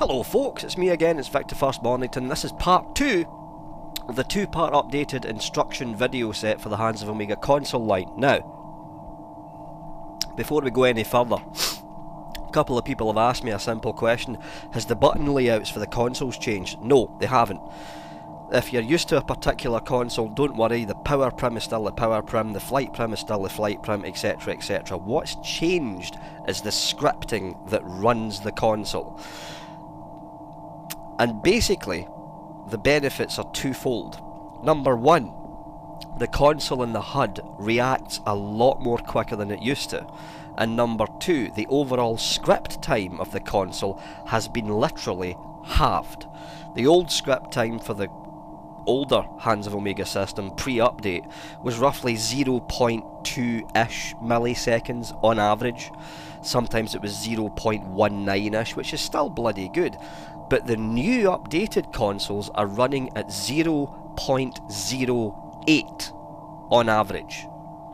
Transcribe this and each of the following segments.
Hello folks, it's me again, it's Victor First Mornington. This is part 2 of the two-part updated instruction video set for the Hands of Omega console line. Now, before we go any further, a couple of people have asked me a simple question. Has the button layouts for the consoles changed? No, they haven't. If you're used to a particular console, don't worry, the power prim is still the power prim, the flight prim is still the flight prim, etc, etc. What's changed is the scripting that runs the console. And basically, the benefits are twofold. Number one, the console in the HUD reacts a lot more quicker than it used to. And number two, the overall script time of the console has been literally halved. The old script time for the older Hands of Omega system pre-update was roughly 0.2-ish milliseconds on average. Sometimes it was 0.19-ish, which is still bloody good but the new updated consoles are running at 0.08 on average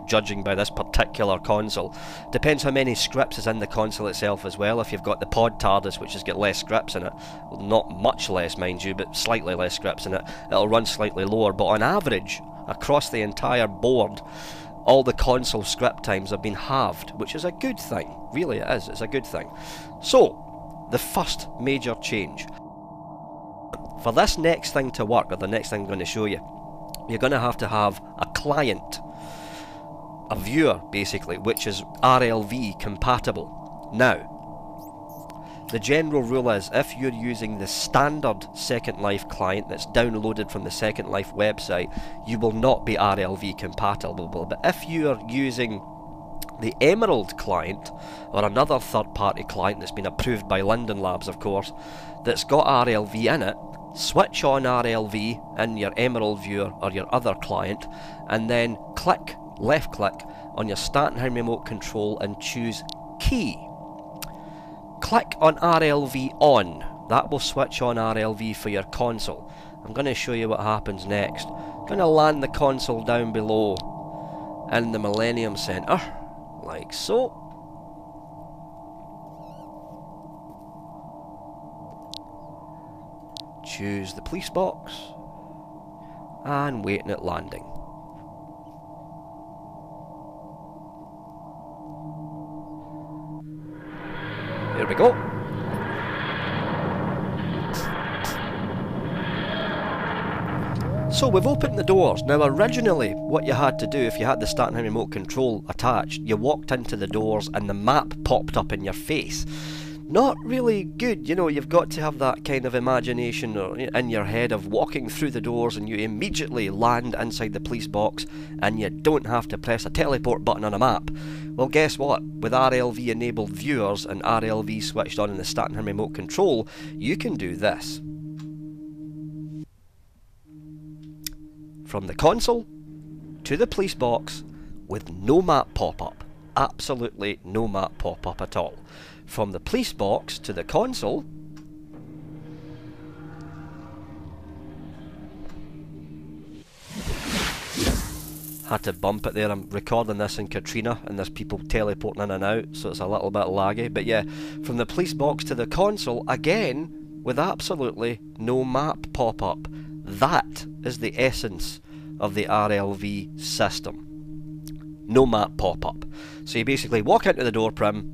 judging by this particular console. Depends how many scripts is in the console itself as well. If you've got the Pod TARDIS, which has got less scripts in it, not much less, mind you, but slightly less scripts in it, it'll run slightly lower. But on average, across the entire board, all the console script times have been halved, which is a good thing. Really, it is. It's a good thing. So, the first major change. For this next thing to work, or the next thing I'm going to show you, you're going to have to have a client, a viewer basically, which is RLV compatible. Now, the general rule is if you're using the standard Second Life client that's downloaded from the Second Life website, you will not be RLV compatible. But if you're using the Emerald client, or another third party client that's been approved by Linden Labs, of course, that's got RLV in it, switch on RLV in your Emerald viewer or your other client, and then click, left click, on your Stattenheim remote control and choose Key. Click on RLV on, that will switch on RLV for your console. I'm going to show you what happens next. I'm going to land the console down below in the Millennium Centre like so. Choose the police box and waiting at landing. There we go. So we've opened the doors. Now originally what you had to do if you had the Stattenheim remote control attached, you walked into the doors and the map popped up in your face. Not really good, you know, you've got to have that kind of imagination in your head of walking through the doors and you immediately land inside the police box and you don't have to press a teleport button on a map. Well guess what, with RLV enabled viewers and RLV switched on in the Stattenheim remote control, you can do this. from the console to the police box with no map pop-up. Absolutely no map pop-up at all. From the police box to the console had to bump it there. I'm recording this in Katrina and there's people teleporting in and out, so it's a little bit laggy. But yeah, from the police box to the console, again, with absolutely no map pop-up. That is the essence of the RLV system. No map pop-up. So you basically walk into the door prim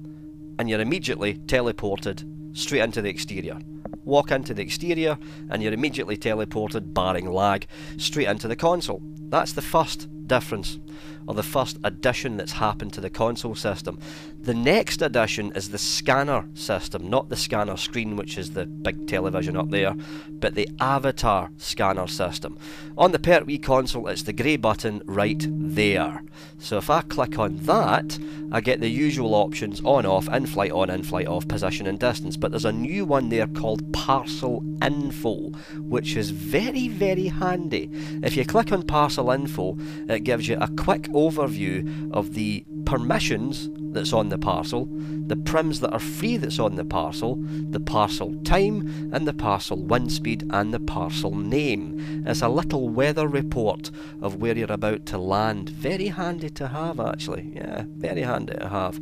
and you're immediately teleported straight into the exterior. Walk into the exterior and you're immediately teleported, barring lag, straight into the console. That's the first difference or the first addition that's happened to the console system. The next addition is the scanner system, not the scanner screen, which is the big television up there, but the avatar scanner system. On the Pertwee console, it's the grey button right there. So if I click on that, I get the usual options on off, in flight on, in flight off, position and distance. But there's a new one there called parcel info, which is very, very handy. If you click on parcel info, it gives you a quick overview of the permissions that's on the parcel, the prims that are free that's on the parcel, the parcel time, and the parcel wind speed, and the parcel name. It's a little weather report of where you're about to land. Very handy to have, actually. Yeah, very handy to have.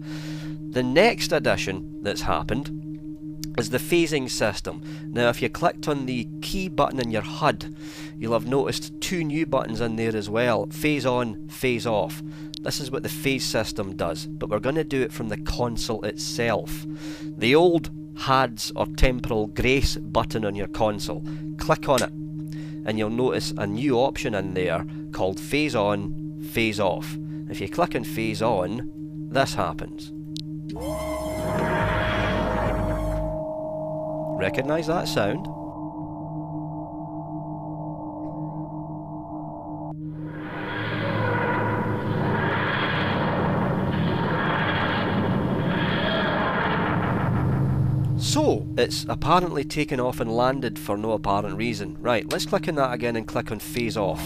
The next addition that's happened is the phasing system. Now if you clicked on the key button in your HUD, you'll have noticed two new buttons in there as well, phase on, phase off. This is what the phase system does, but we're going to do it from the console itself. The old HADS or temporal grace button on your console, click on it and you'll notice a new option in there called phase on, phase off. If you click on phase on, this happens. Recognise that sound? So, it's apparently taken off and landed for no apparent reason. Right, let's click on that again and click on phase off.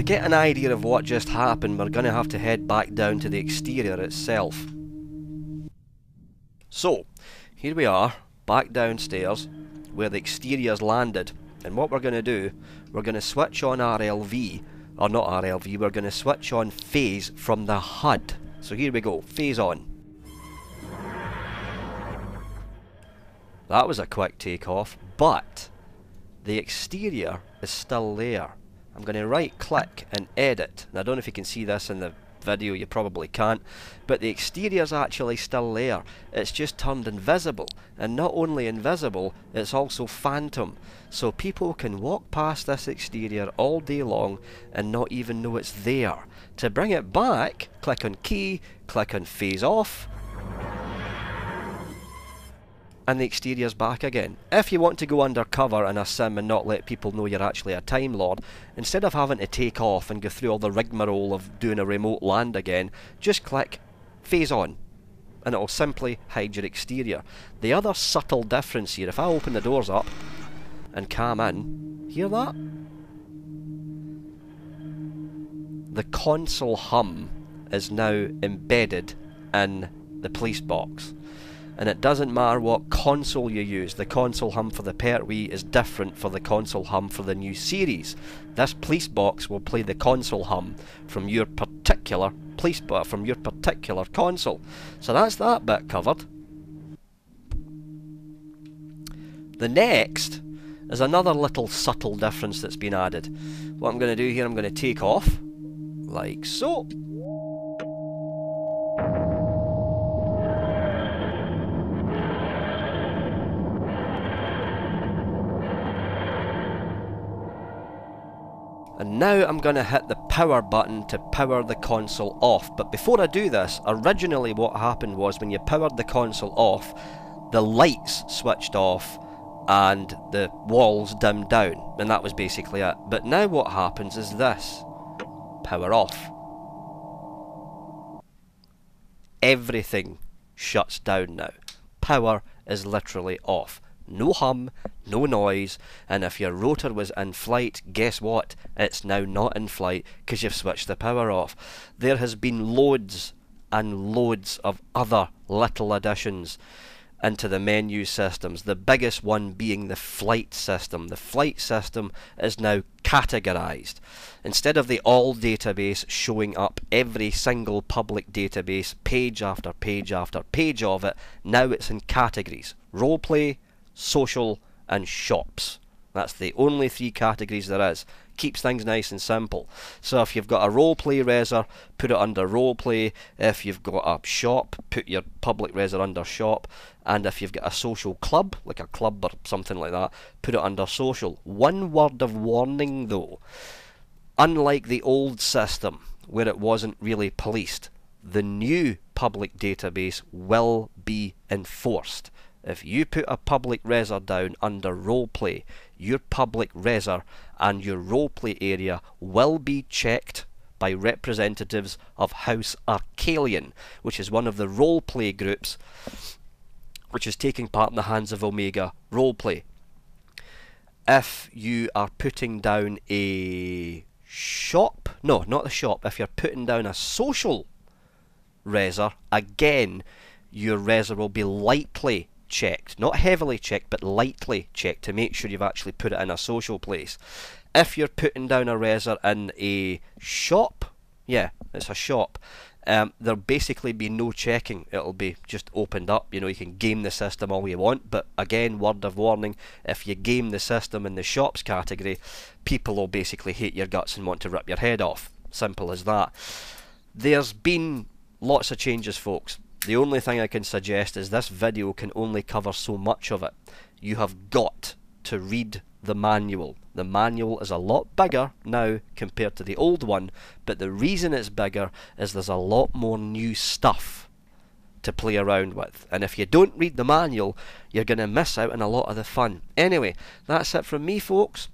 To get an idea of what just happened, we're going to have to head back down to the exterior itself. So, here we are, back downstairs, where the exterior's landed, and what we're going to do, we're going to switch on RLV, or not RLV, we're going to switch on phase from the HUD. So here we go, phase on. That was a quick takeoff, but the exterior is still there. I'm going to right click and edit. And I don't know if you can see this in the video, you probably can't, but the exterior's actually still there. It's just turned invisible, and not only invisible, it's also phantom. So people can walk past this exterior all day long and not even know it's there. To bring it back, click on key, click on phase off, and the exterior's back again. If you want to go undercover in a sim and not let people know you're actually a Time Lord, instead of having to take off and go through all the rigmarole of doing a remote land again, just click phase on and it'll simply hide your exterior. The other subtle difference here, if I open the doors up and come in, hear that? The console hum is now embedded in the police box and it doesn't matter what console you use. The console hum for the Pertwee is different for the console hum for the new series. This police box will play the console hum from your particular police box from your particular console. So that's that bit covered. The next is another little subtle difference that's been added. What I'm going to do here, I'm going to take off, like so. And now I'm going to hit the power button to power the console off. But before I do this, originally what happened was when you powered the console off, the lights switched off and the walls dimmed down. And that was basically it. But now what happens is this. Power off. Everything shuts down now. Power is literally off no hum, no noise, and if your rotor was in flight, guess what? It's now not in flight because you've switched the power off. There has been loads and loads of other little additions into the menu systems, the biggest one being the flight system. The flight system is now categorized. Instead of the all database showing up every single public database, page after page after page of it, now it's in categories. Roleplay, social, and shops. That's the only three categories there is. Keeps things nice and simple. So if you've got a roleplay rezzer, put it under roleplay. If you've got a shop, put your public rezzer under shop. And if you've got a social club, like a club or something like that, put it under social. One word of warning though. Unlike the old system, where it wasn't really policed, the new public database will be enforced. If you put a public rezzer down under roleplay, your public rezzer and your roleplay area will be checked by representatives of House Arcalian, which is one of the roleplay groups which is taking part in the Hands of Omega roleplay. If you are putting down a shop, no, not the shop, if you're putting down a social reser, again, your Rezzer will be lightly checked, not heavily checked, but lightly checked to make sure you've actually put it in a social place. If you're putting down a Rezzer in a shop, yeah, it's a shop, um, there'll basically be no checking. It'll be just opened up. You know, you can game the system all you want, but again, word of warning: if you game the system in the shops category, people will basically hate your guts and want to rip your head off. Simple as that. There's been lots of changes, folks. The only thing I can suggest is this video can only cover so much of it. You have got to read the manual. The manual is a lot bigger now compared to the old one, but the reason it's bigger is there's a lot more new stuff to play around with. And if you don't read the manual, you're going to miss out on a lot of the fun. Anyway, that's it from me, folks.